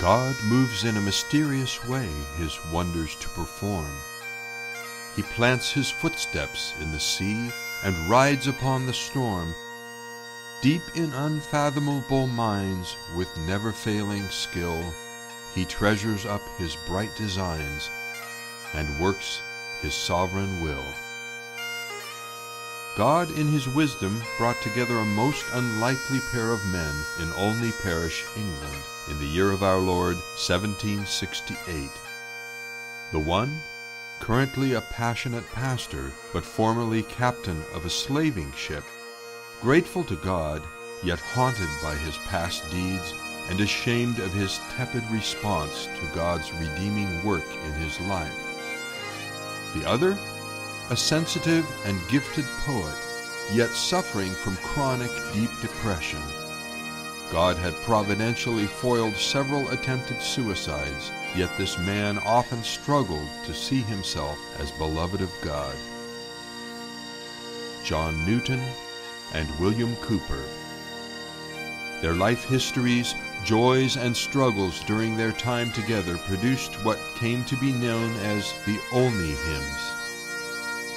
God moves in a mysterious way his wonders to perform. He plants his footsteps in the sea and rides upon the storm. Deep in unfathomable minds, with never failing skill, he treasures up his bright designs and works his sovereign will. God in his wisdom brought together a most unlikely pair of men in Olney Parish, England, in the year of our Lord 1768. The one, currently a passionate pastor, but formerly captain of a slaving ship, grateful to God, yet haunted by his past deeds and ashamed of his tepid response to God's redeeming work in his life. The other, a sensitive and gifted poet, yet suffering from chronic deep depression. God had providentially foiled several attempted suicides, yet this man often struggled to see himself as beloved of God. John Newton and William Cowper. Their life histories, joys, and struggles during their time together produced what came to be known as the Olney Hymns.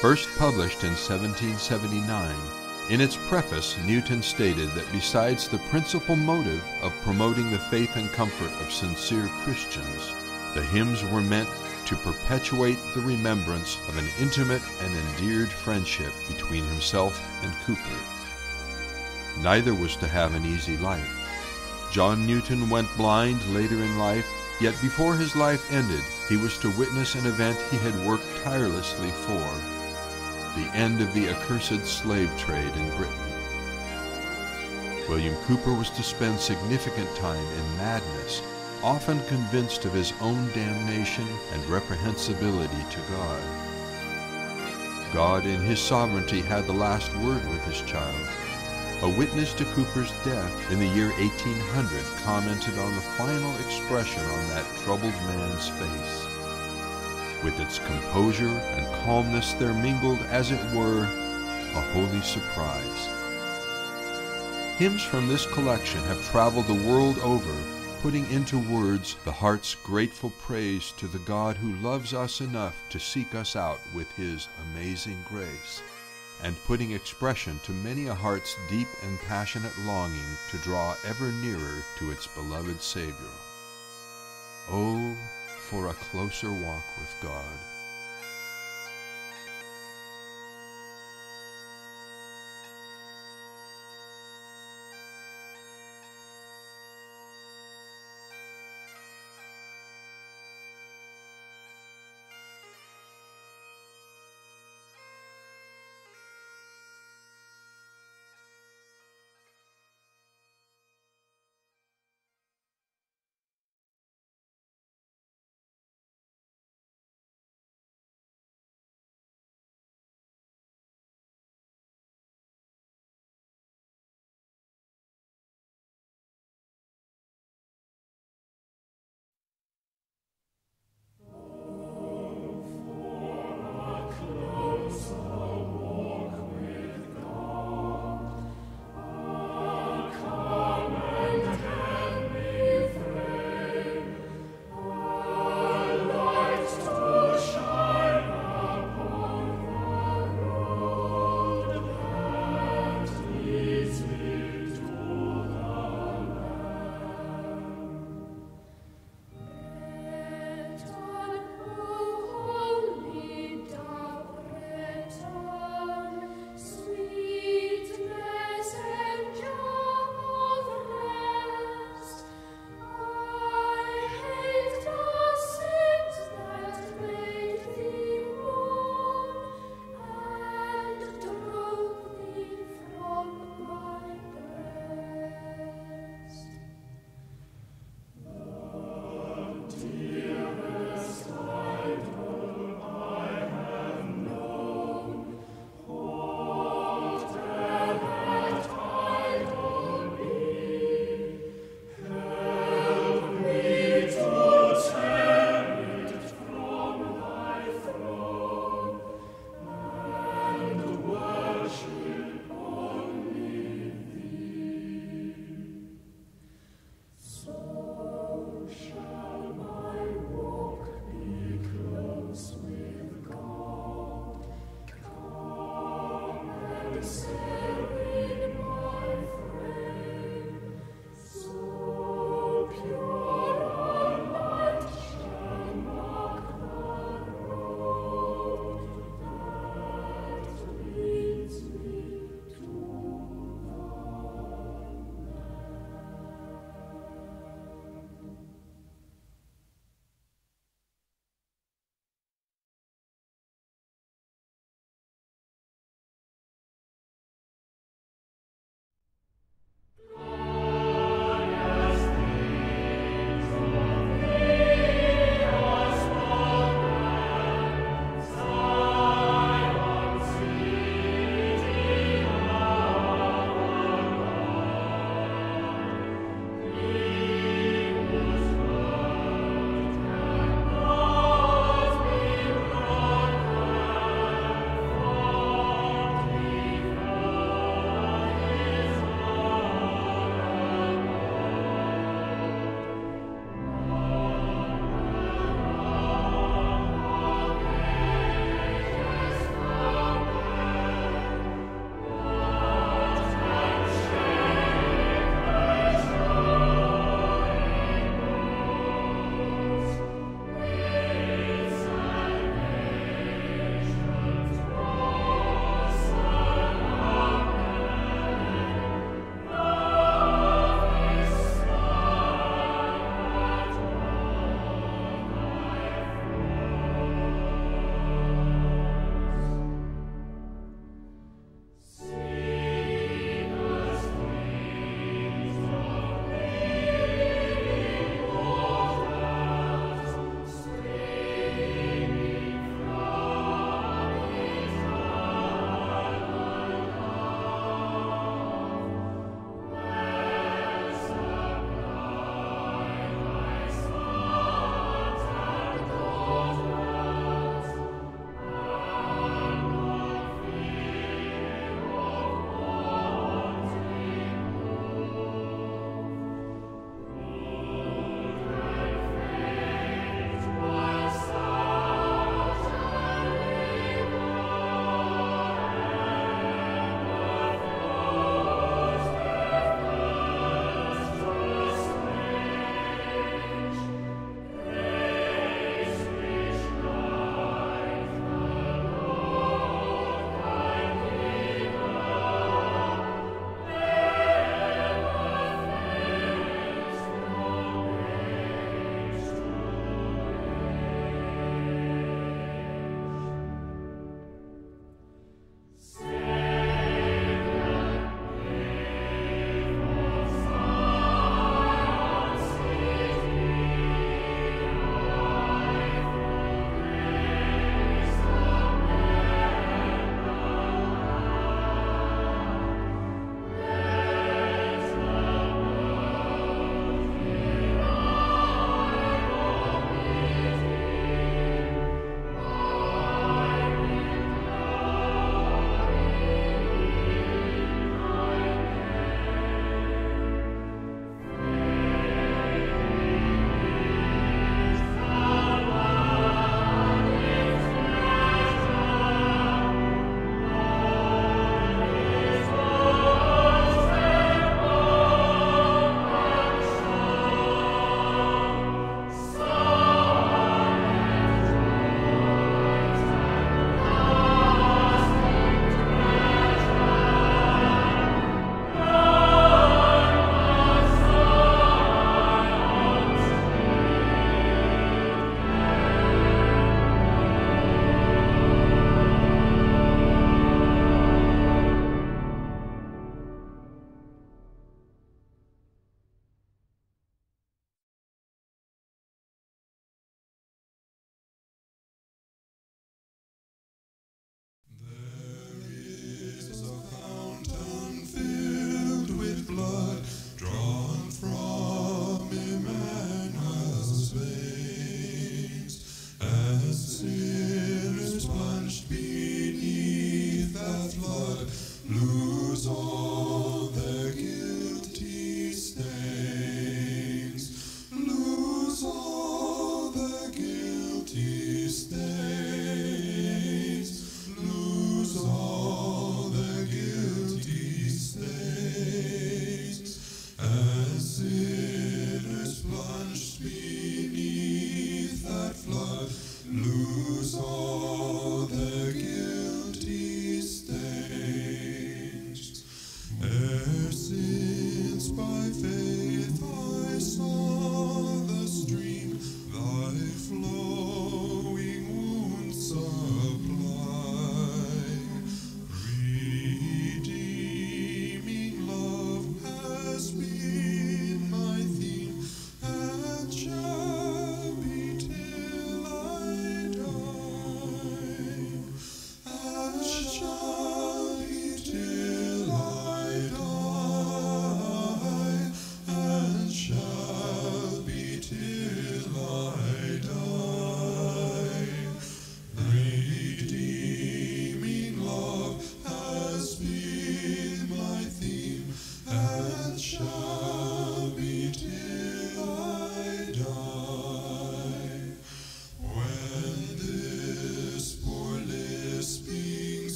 First published in 1779, in its preface, Newton stated that besides the principal motive of promoting the faith and comfort of sincere Christians, the hymns were meant to perpetuate the remembrance of an intimate and endeared friendship between himself and Cowper. Neither was to have an easy life. John Newton went blind later in life, yet before his life ended, he was to witness an event he had worked tirelessly for the end of the accursed slave trade in Britain. William Cowper was to spend significant time in madness, often convinced of his own damnation and reprehensibility to God. God in his sovereignty had the last word with his child. A witness to Cowper's death in the year 1800 commented on the final expression on that troubled man's face. With its composure and calmness there mingled, as it were, a holy surprise. Hymns from this collection have traveled the world over, putting into words the heart's grateful praise to the God who loves us enough to seek us out with His amazing grace, and putting expression to many a heart's deep and passionate longing to draw ever nearer to its beloved Savior. Oh, for a closer walk with God.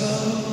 Purpose.